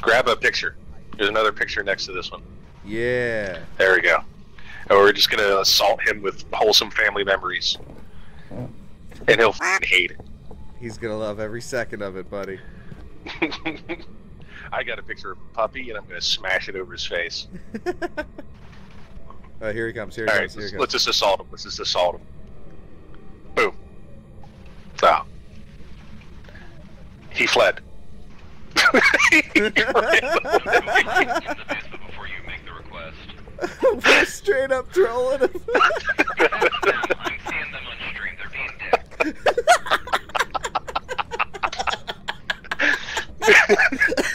Grab a picture. There's another picture next to this one. Yeah. There we go. And we're just gonna assault him with wholesome family memories, and he'll hate it. He's gonna love every second of it, buddy. I got a picture of a puppy, and I'm gonna smash it over his face. Uh, here he comes. Here he All right, comes. Here let's, comes. let's just assault him. Let's just assault him. Boom. Oh. He fled. We're straight up trolling him. I'm seeing them on stream. They're being dicks.